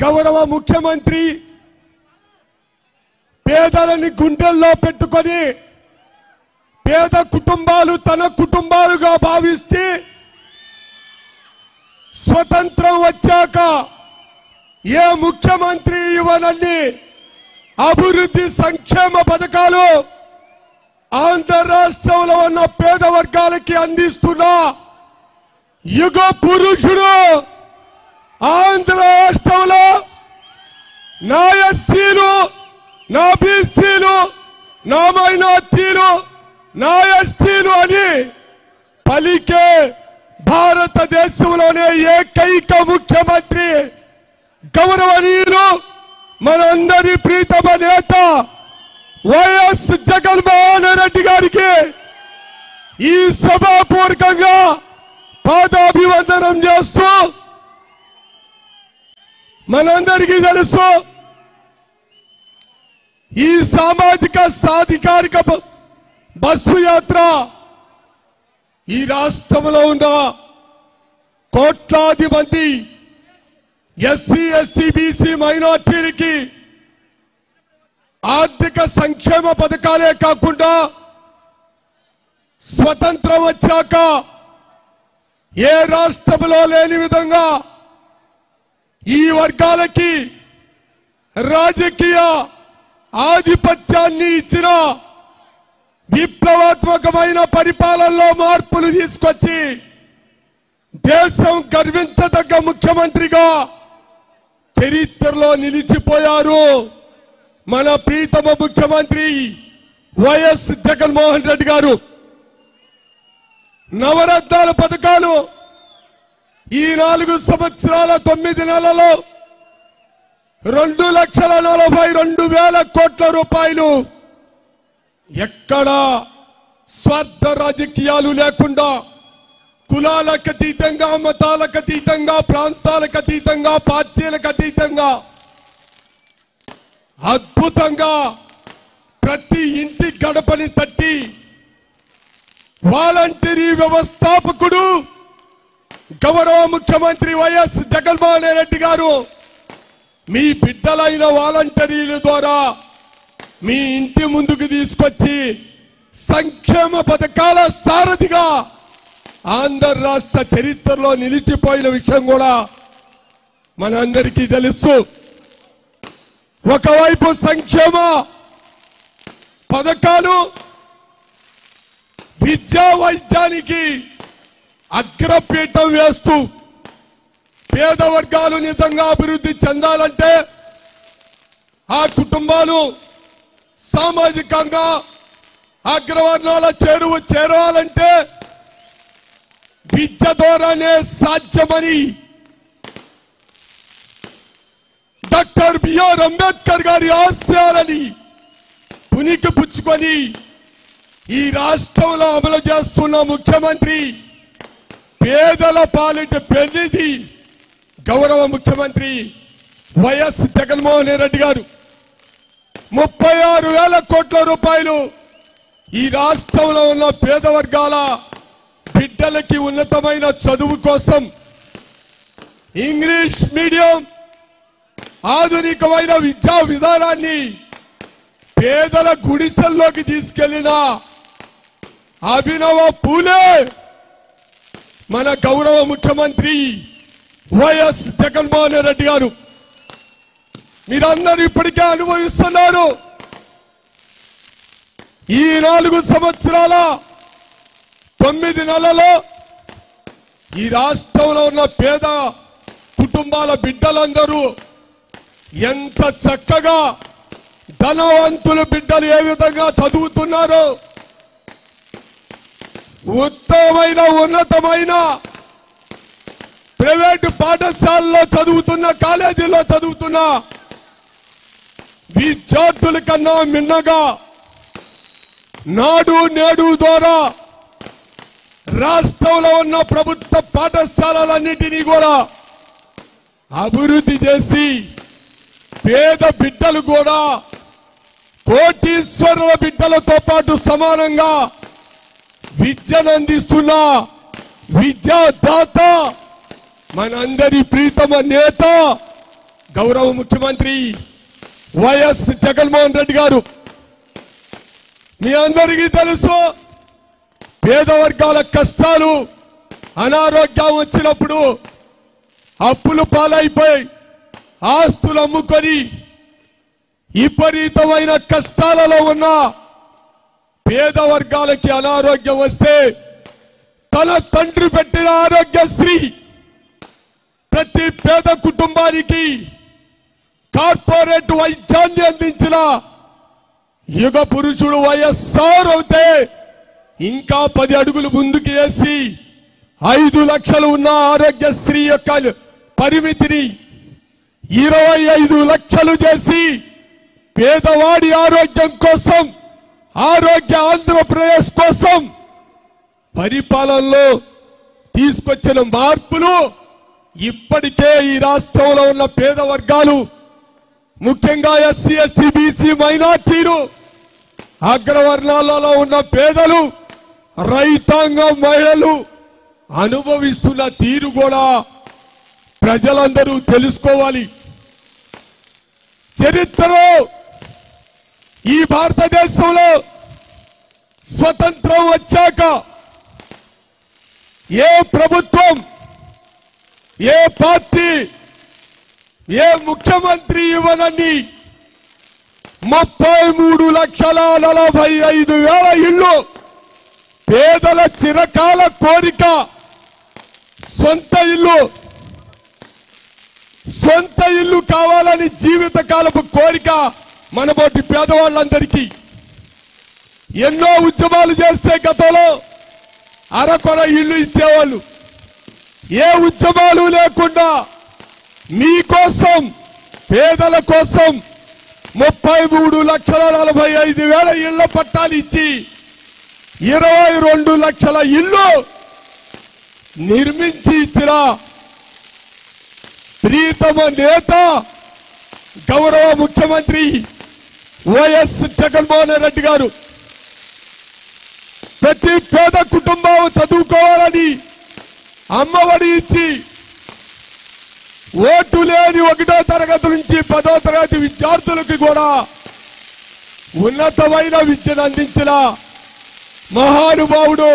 గౌరవ ముఖ్యమంత్రి పేదలని గుండెల్లో పెట్టుకొని పేద కుటుంబాలు తన కుటుంబాలుగా భావిస్తే స్వతంత్రం వచ్చాక ఏ ముఖ్యమంత్రి ఇవ్వనన్ని అభివృద్ధి సంక్షేమ పథకాలు ఆంధ్ర రాష్ట్రంలో ఉన్న పేద వర్గాలకి అందిస్తున్న యుగ పురుషుడు ఆంధ్ర రాష్ట్రంలో నా ఎస్సీలు నా బీసీలు నా మైనార్టీలు నా ఎస్టీలు అని పలికే భారతదేశంలోనే ఏకైక ముఖ్యమంత్రి గౌరవనీయులు మనందరి ప్రీతమ నేత వైఎస్ జగన్మోహన్ రెడ్డి గారికి ఈ సభాపూర్వకంగా పాదాభివందనం చేస్తూ మనందరికీ తెలుసు ఈ సామాజిక సాధికారిక బస్సు యాత్ర ఈ రాష్ట్రంలో ఉన్న కోట్లాది మంది ఎస్సీ ఎస్టీ బీసీ మైనార్టీలకి ఆర్థిక సంక్షేమ పథకాలే కాకుండా స్వతంత్రం వచ్చాక ఏ రాష్ట్రంలో లేని విధంగా ఈ వర్గాలకి రాజకీయ ఆధిపత్యాన్ని ఇచ్చిన విప్లవాత్మకమైన పరిపాలనలో మార్పులు తీసుకొచ్చి దేశం గర్వించదగ్గ ముఖ్యమంత్రిగా చరిత్రలో నిలిచిపోయారు మన ప్రీతమ ముఖ్యమంత్రి వైఎస్ జగన్మోహన్ రెడ్డి గారు. నవరత్నాల పథకాలు ఈ నాలుగు సంవత్సరాల తొమ్మిది నెలలో రెండు లక్షల నలభై రెండు వేల కోట్ల రూపాయలు ఎక్కడా స్వార్థ రాజకీయాలు లేకుండా కులాలకు అతీతంగా మతాలకు అతీతంగా ప్రాంతాలకు అతీతంగా పార్టీలకు అతీతంగా అద్భుతంగా ప్రతి ఇంటి గడపని తట్టి వాలంటీరీ వ్యవస్థాపకుడు గౌరవ ముఖ్యమంత్రి వైఎస్ జగన్మోహన్ రెడ్డి గారు మీ బిడ్డలైన వాలంటీర్ల ద్వారా మీ ఇంటి ముందుకు తీసుకొచ్చి సంక్షేమ పథకాల సారథిగా ఆంధ్ర రాష్ట్ర చరిత్రలో నిలిచిపోయిన విషయం కూడా మనందరికీ తెలుసు. ఒకవైపు సంక్షేమ పథకాలు విద్యా వైద్యానికి అగ్రపీఠం వేస్తూ పేద వర్గాలు నిజంగా అభివృద్ధి చెందాలంటే ఆ కుటుంబాలు సామాజికంగా అగ్రవర్ణాల చేరువ చేరాలంటే విద్య ద్వారానే సాధ్యమని డాక్టర్ బిఆర్ అంబేద్కర్ గారి ఆశయాలని పునికి పుచ్చుకొని ఈ రాష్ట్రంలో అమలు చేస్తున్న ముఖ్యమంత్రి పేదల పాలిట పెళ్ళిది గౌరవ ముఖ్యమంత్రి వైఎస్ జగన్మోహన్ రెడ్డి గారు. ముప్పై ఆరు వేల కోట్ల రూపాయలు ఈ రాష్ట్రంలో ఉన్న పేద వర్గాల బిడ్డలకి ఉన్నతమైన చదువు కోసం ఇంగ్లీష్ మీడియం ఆధునికమైన విద్యా విధానాన్ని పేదల గుడిసెల్లోకి తీసుకెళ్ళిన అభినవ పూలే మన గౌరవ ముఖ్యమంత్రి వైఎస్ జగన్మోహన్ రెడ్డి గారు. మీరందరూ ఇప్పటికే అనుభవిస్తున్నారు. ఈ నాలుగు సంవత్సరాల తొమ్మిది నెలలో ఈ రాష్ట్రంలో ఉన్న పేద కుటుంబాల బిడ్డలందరూ ఎంత చక్కగా ధనవంతులు బిడ్డలు ఏ విధంగా చదువుతున్నారో ఉత్తమమైన ఉన్నతమైన ప్రైవేటు పాఠశాలలో చదువుతున్న కాలేజీలో చదువుతున్న విద్యార్థుల కన్నా మిన్నగా నాడు నేడు ద్వారా రాష్ట్రంలో ఉన్న ప్రభుత్వ పాఠశాలలన్నిటినీ కూడా అభివృద్ధి చేసి పేద బిడ్డలు కూడా కోటీశ్వరుల బిడ్డలతో పాటు సమానంగా విద్యను అందిస్తున్న విద్యాదాత మనందరి ప్రీతమ నేత గౌరవ ముఖ్యమంత్రి వైఎస్ జగన్మోహన్ రెడ్డి గారు. మీ అందరికీ తెలుసు పేద వర్గాల కష్టాలు అనారోగ్యం వచ్చినప్పుడు అప్పులు పాలైపోయి ఆస్తులు అమ్ముకొని విపరీతమైన కష్టాలలో ఉన్న పేద వర్గాలకి అనారోగ్యం వస్తే తన తండ్రి పెట్టిన ఆరోగ్యశ్రీ ప్రతి పేద కుటుంబానికి కార్పొరేట్ వైద్యాన్ని అందించిన యుగ పురుషుడు వైఎస్ఆర్ అవుతే ఇంకా పది అడుగులు ముందుకు వేసి ఐదు లక్షలు ఉన్న ఆరోగ్యశ్రీ యొక్క పరిమితిని ఇరవై ఐదు లక్షలు చేసి పేదవాడి ఆరోగ్యం కోసం ఆరోగ్య ఆంధ్రప్రదేశ్ కోసం పరిపాలనలో తీసుకొచ్చిన మార్పులు ఇప్పటికే ఈ రాష్ట్రంలో ఉన్న పేద వర్గాలు ముఖ్యంగా ఎస్సీ ఎస్టీ బీసీ మైనార్టీలు అగ్రవర్ణాలలో ఉన్న పేదలు రైతాంగ మహిళలు అనుభవిస్తున్న తీరు కూడా ప్రజలందరూ తెలుసుకోవాలి. చరిత్రలో ఈ భారతదేశంలో స్వతంత్రం వచ్చాక ఏ ప్రభుత్వం ఏ పార్టీ ఏ ముఖ్యమంత్రి ఇవ్వనని ముప్పై మూడు లక్షల నలభై ఐదు వేల ఇళ్ళు పేదల చిరకాల కోరిక సొంత ఇల్లు సొంత ఇల్లు కావాలని జీవితకాలపు కోరిక మనబోటి పేదవాళ్ళందరికీ ఎన్నో ఉద్యమాలు చేస్తే గతంలో అరకొర ఇల్లు ఇచ్చేవాళ్ళు. ఏ ఉద్యమాలు లేకుండా మీకోసం పేదల కోసం ముప్పై మూడు లక్షల నలభై ఐదు వేల ఇళ్ళ పట్టాలు ఇచ్చి ఇరవై రెండు లక్షల ఇల్లు నిర్మించి ఇచ్చిన ప్రీతమ నేత గౌరవ ముఖ్యమంత్రి వైఎస్ జగన్మోహన్ రెడ్డి గారు. ప్రతి పేద కుటుంబం చదువుకోవాలని అమ్మఒడి ఇచ్చి ఓటు లేని ఒకటో తరగతి నుంచి పదో తరగతి విద్యార్థులకి కూడా ఉన్నతమైన విద్యను అందించిన మహానుభావుడు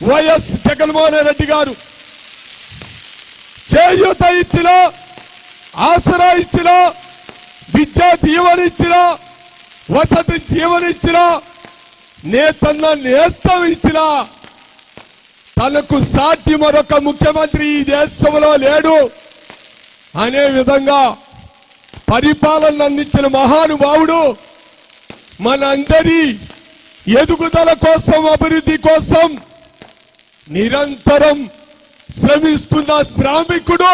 వైఎస్ జగన్మోహన్ రెడ్డి గారు. చేయూత ఇచ్చిన ఆసరా ఇచ్చిన విద్యా దీవనిచ్చిన వసతి దీవనిచ్చిన నేతన్న నేస్తం ఇచ్చిన తనకు సాటి మరొక ముఖ్యమంత్రి ఈ దేశంలో లేడు. అనే విధంగా పరిపాలన అందించిన మహానుభావుడు మనందరి ఎదుగుదల కోసం అభివృద్ధి కోసం నిరంతరం శ్రమిస్తున్న శ్రామికుడు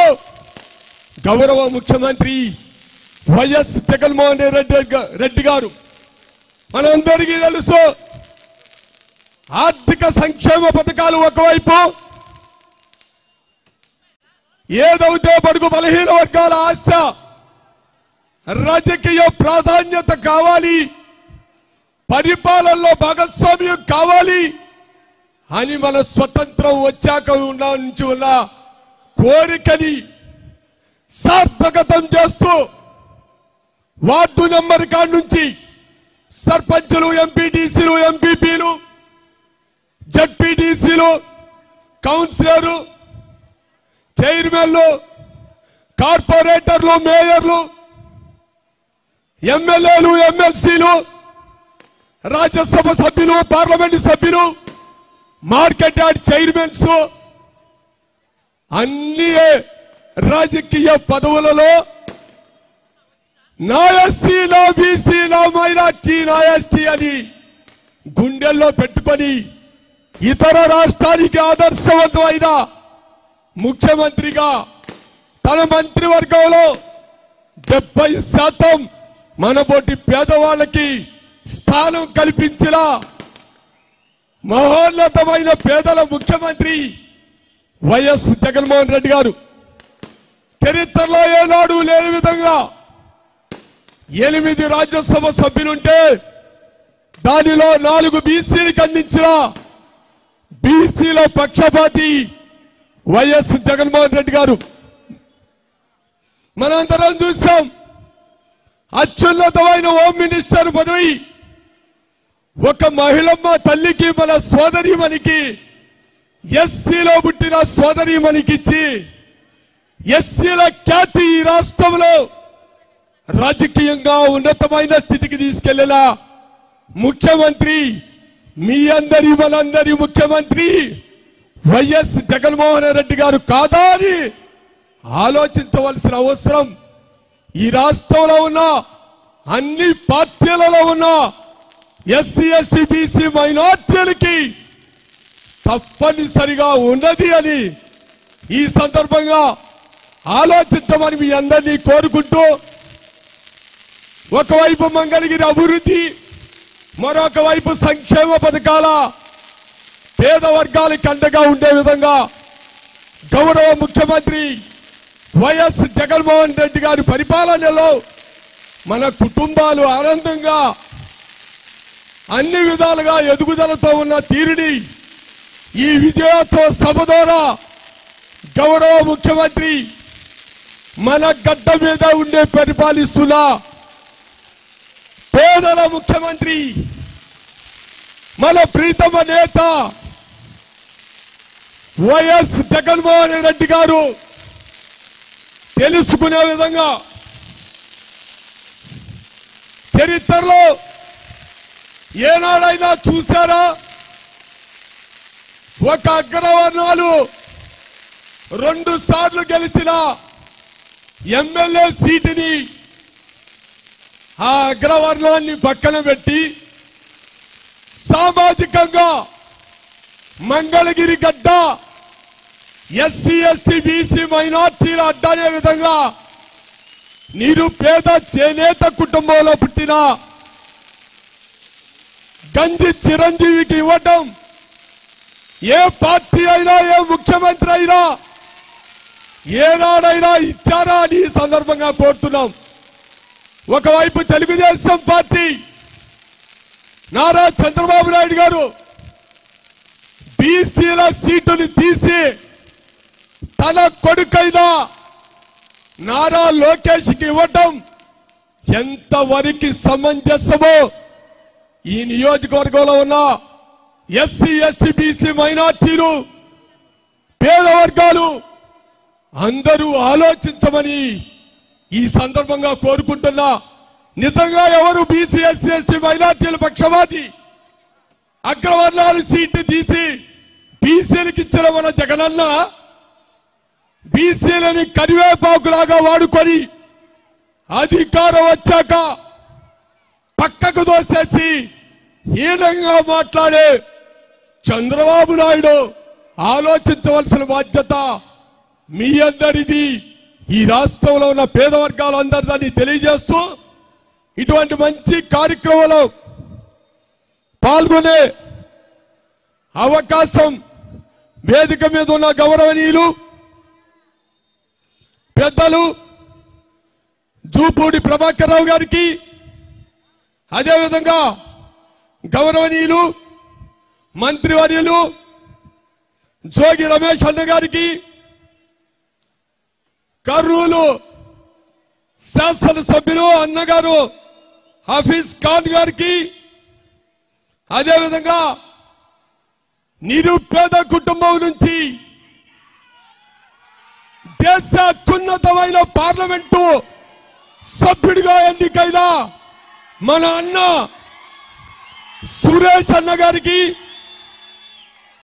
గౌరవ ముఖ్యమంత్రి వైఎస్ జగన్మోహన్ రెడ్డి రెడ్డి గారు. మనందరికీ తెలుసు ఆర్థిక సంక్షేమ పథకాలు ఒకవైపు ఏదైతే బడుగు బలహీన వర్గాల ఆశ రాజకీయ ప్రాధాన్యత కావాలి పరిపాలనలో భాగస్వామ్యం కావాలి అని మన స్వతంత్రం వచ్చాక ఉన్న నుంచి ఉన్న కోరికని సార్థకతం చేస్తూ వార్డు నెంబర్ కాడ నుంచి సర్పంచులు ఎంపీటీసీలు ఎంపీపీలు జడ్పీటీసీలు కౌన్సిలర్లు చైర్మన్లు కార్పొరేటర్లు మేయర్లు ఎమ్మెల్యేలు ఎమ్మెల్సీలు రాజ్యసభ సభ్యులు పార్లమెంట్ సభ్యులు మార్కెట్ యార్డ్ చైర్మన్స్ అన్ని రాజకీయ పదవులలో నా ఎస్సీ నా బీసీ నా మైనార్టీ నా ఎస్టీ అని గుండెల్లో పెట్టుకొని ఇతర రాష్ట్రానికి ఆదర్శవంతమైన ముఖ్యమంత్రిగా తన మంత్రివర్గంలో డెబ్బై శాతం మనబోటి పేదవాళ్ళకి స్థానం కల్పించిన మహోన్నతమైన పేదల ముఖ్యమంత్రి వైఎస్ జగన్మోహన్ రెడ్డి గారు. చరిత్రలో ఏనాడు లేని విధంగా ఎనిమిది రాజ్యసభ సభ్యులుంటే దానిలో నాలుగు బీసీలకు అందించిన బీసీల పక్షపాతి వైఎస్ జగన్మోహన్ రెడ్డి గారు. మనందరం చూసాం అత్యున్నతమైన హోమ్ మినిస్టర్ పదవి ఒక మహిళమ్మ తల్లికి మన సోదరిమణికి ఎస్సీలో పుట్టిన సోదరిమణికిచ్చి ఎస్సీల ఖ్యాతి ఈ రాష్ట్రంలో రాజకీయంగా ఉన్నతమైన స్థితికి తీసుకెళ్ళేలా ముఖ్యమంత్రి మీ అందరి మనందరి ముఖ్యమంత్రి వైఎస్ జగన్మోహన్ రెడ్డి గారు కాదా అని ఆలోచించవలసిన అవసరం ఈ రాష్ట్రంలో ఉన్న అన్ని పార్టీలలో ఉన్న ఎస్సీ ఎస్టీ బీసీ మైనార్టీలకి తప్పనిసరిగా ఉన్నది అని ఈ సందర్భంగా ఆలోచించమని మీ అందరినీ కోరుకుంటూ ఒకవైపు మంగళగిరి అభివృద్ధి మరొక వైపు సంక్షేమ పథకాల పేద వర్గాలకి అండగా ఉండే విధంగా గౌరవ ముఖ్యమంత్రి వైఎస్ జగన్మోహన్ రెడ్డి గారి పరిపాలనలో మన కుటుంబాలు ఆనందంగా అన్ని విధాలుగా ఎదుగుదలతో ఉన్న తీరుని ఈ విజయోత్సవ సభ ద్వారా గౌరవ ముఖ్యమంత్రి మన గడ్డ మీద ఉండే పరిపాలిస్తున్న పేదల ముఖ్యమంత్రి మన ప్రీతమ నేత వైఎస్ జగన్మోహన్ రెడ్డి గారు తెలుసుకునే విధంగా చరిత్రలో ఏనాడైనా చూసారా ఒక అగ్రవర్ణాలు రెండు సార్లు గెలిచిన ఎమ్మెల్యే సీటుని ఆ అగ్రవర్ణాన్ని పక్కన పెట్టి సామాజికంగా మంగళగిరి గడ్డ ఎస్సీ ఎస్టీ బీసీ మైనార్టీల అడ్డనే విధంగా నిరుపేద చేనేత కుటుంబంలో పుట్టిన గంజి చిరంజీవికి ఇవ్వటం ఏ పార్టీ అయినా ఏ ముఖ్యమంత్రి అయినా ఏనాడైనా ఇచ్చారా అని ఈ సందర్భంగా కోరుతున్నాం. ఒకవైపు తెలుగుదేశం పార్టీ నారా చంద్రబాబు నాయుడు గారు బీసీల సీటుని తీసి తన కొడుకైన నారా లోకేష్కి ఇవ్వటం ఎంతవరకు సమంజసమో ఈ నియోజకవర్గంలో ఉన్న ఎస్సీ ఎస్టీ బీసీ మైనార్టీలు పేద వర్గాలు అందరూ ఆలోచించమని ఈ సందర్భంగా కోరుకుంటున్నా నిజంగా ఎవరు బీసీ ఎస్సీ ఎస్టీ మైనార్టీల పక్షవాది? అగ్రవర్ణాలు సీటు తీసి బీసీలకు ఇచ్చిన మన జగనన్న బీసీలని కరివేపాకులాగా వాడుకొని అధికారం వచ్చాక పక్కకు దోసేసి హీనంగా మాట్లాడే చంద్రబాబు నాయుడు ఆలోచించవలసిన బాధ్యత మీ అందరిది. ఈ రాష్ట్రంలో ఉన్న పేద దాన్ని తెలియజేస్తూ ఇటువంటి మంచి కార్యక్రమంలో పాల్గొనే అవకాశం వేదిక మీద ఉన్న గౌరవనీయులు పెద్దలు జూపూడి ప్రభాకర్ రావు గారికి అదేవిధంగా గౌరవనీయులు మంత్రివర్యులు జోగి రమేష్ అన్న గారికి కర్నూలు శాసనసభ్యులు అన్నగారు హఫీజ్ ఖాన్ గారికి అదేవిధంగా నిరుపేద కుటుంబం నుంచి దేశ అత్యున్నతమైన పార్లమెంటు సభ్యుడిగా ఎన్నికైన మన అన్న సురేష్ అన్న గారికి